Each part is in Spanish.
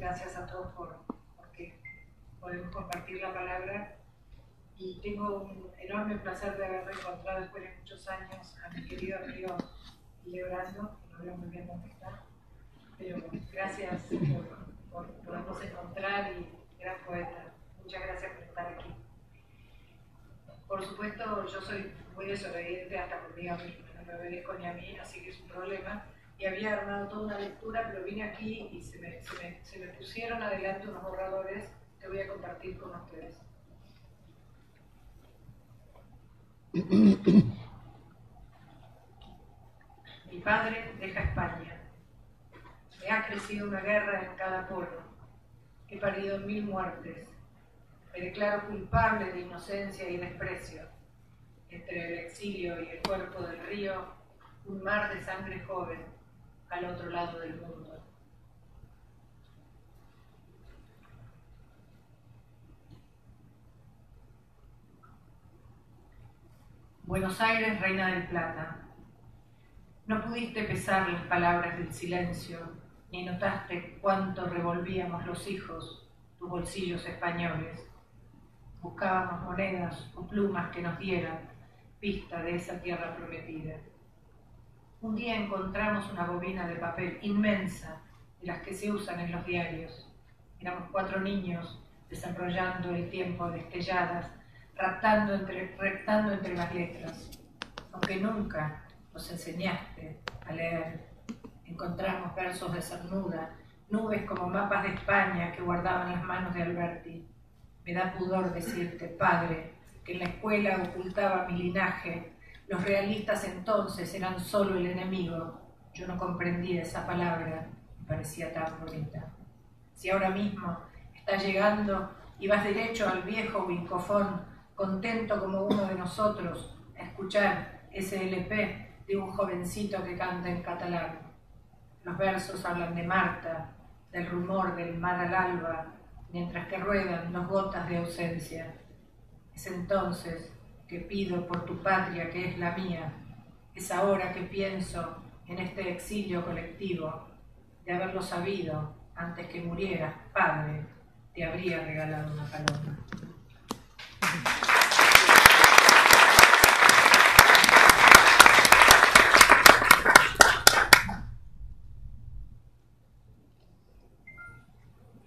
gracias a todos por porque podemos compartir la palabra. Y tengo un enorme placer de haber reencontrado después de muchos años a mi querido amigo Lebrando, que no veo muy bien dónde está. Pero gracias por, podernos encontrar y gran poeta. Muchas gracias por estar aquí. Por supuesto, yo soy muy desobediente hasta conmigo misma, no me obedezco ni a mí, así que es un problema y había armado toda una lectura, pero vine aquí y se me, se me, pusieron adelante unos borradores que voy a compartir con ustedes. Mi padre deja España. Me ha crecido una guerra en cada polo. He parido mil muertes. Me declaro culpable de inocencia y desprecio. Entre el exilio y el cuerpo del río, un mar de sangre joven al otro lado del mundo. Buenos Aires, Reina del Plata. No pudiste pesar las palabras del silencio, ni notaste cuánto revolvíamos los hijos, tus bolsillos españoles. Buscábamos monedas o plumas que nos dieran pista de esa tierra prometida. Un día encontramos una bobina de papel inmensa, de las que se usan en los diarios. Éramos cuatro niños desarrollando el tiempo de estelladas, raptando entre, reptando entre las letras. Aunque nunca nos enseñaste a leer, encontramos versos de cernuda, nubes como mapas de España que guardaban las manos de Alberti. Me da pudor decirte, padre, que en la escuela ocultaba mi linaje los realistas entonces eran solo el enemigo. Yo no comprendía esa palabra, me parecía tan bonita. Si ahora mismo estás llegando y vas derecho al viejo Wincofón, contento como uno de nosotros, a escuchar ese LP de un jovencito que canta en catalán. Los versos hablan de Marta, del rumor del mar al alba, mientras que ruedan dos gotas de ausencia. Es entonces que pido por tu patria que es la mía. Es ahora que pienso en este exilio colectivo, de haberlo sabido antes que murieras, Padre, te habría regalado una paloma.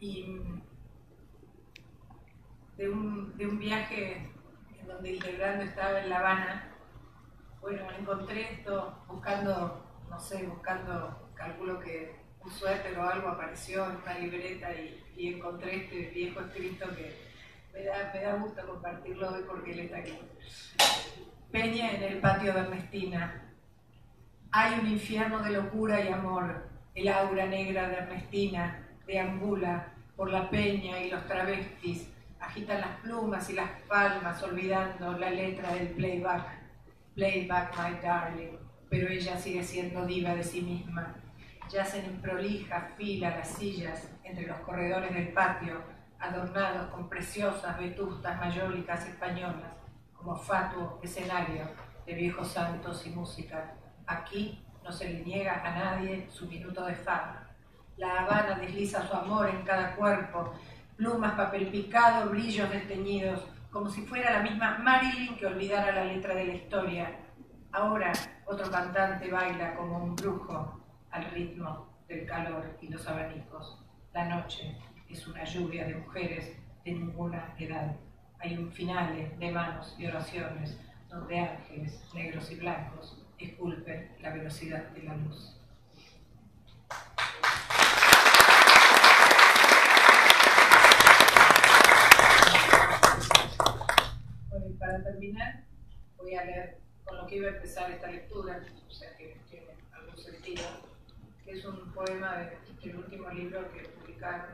Y de un, de un viaje donde Hildebrando estaba en La Habana, bueno, encontré esto buscando, no sé, buscando, calculo que un suéter o algo apareció en una libreta y, encontré este viejo escrito que me da, me da gusto compartirlo hoy porque él está aquí. Peña en el patio de Ernestina. Hay un infierno de locura y amor, el aura negra de Ernestina deambula por la peña y los travestis agitan las plumas y las palmas olvidando la letra del playback, playback my darling, pero ella sigue siendo diva de sí misma. Yacen en prolija fila las sillas entre los corredores del patio, adornados con preciosas vetustas mayólicas españolas, como fatuo escenario de viejos santos y música. Aquí no se le niega a nadie su minuto de fama. La Habana desliza su amor en cada cuerpo plumas, papel picado, brillos desteñidos, como si fuera la misma Marilyn que olvidara la letra de la historia. Ahora otro cantante baila como un brujo al ritmo del calor y los abanicos. La noche es una lluvia de mujeres de ninguna edad. Hay un finale de manos y oraciones donde ángeles negros y blancos esculpen la velocidad de la luz. Para terminar, voy a leer con lo que iba a empezar esta lectura, o sea que tiene algún sentido, que es un poema del último libro que publicaron.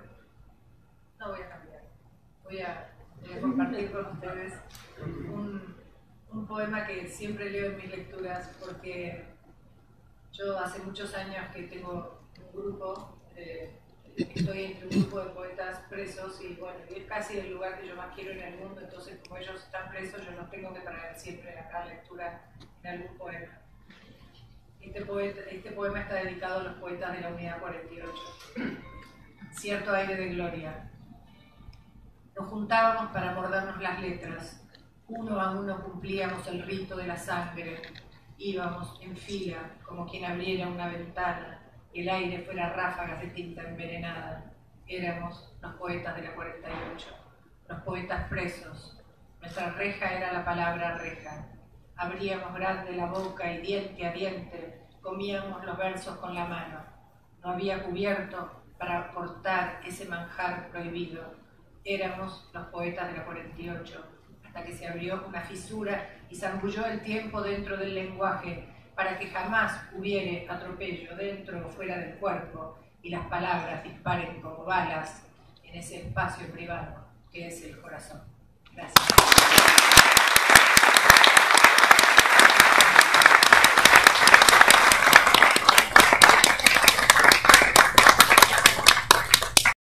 No voy a cambiar, voy a, compartir con ustedes un, un poema que siempre leo en mis lecturas porque yo hace muchos años que tengo un grupo estoy entre un grupo de poetas presos y bueno, es casi el lugar que yo más quiero en el mundo, entonces como ellos están presos yo los tengo que traer siempre a lectura en algún poema. Este, poeta, este poema está dedicado a los poetas de la Unidad 48. cierto aire de gloria. Nos juntábamos para mordernos las letras. Uno a uno cumplíamos el rito de la sangre. Íbamos en fila, como quien abriera una ventana el aire fuera ráfagas de tinta envenenada. Éramos los poetas de la 48, los poetas presos. Nuestra reja era la palabra reja. Abríamos grande la boca y diente a diente comíamos los versos con la mano. No había cubierto para cortar ese manjar prohibido. Éramos los poetas de la 48, hasta que se abrió una fisura y zambulló el tiempo dentro del lenguaje para que jamás hubiere atropello dentro o fuera del cuerpo y las palabras disparen como balas en ese espacio privado que es el corazón.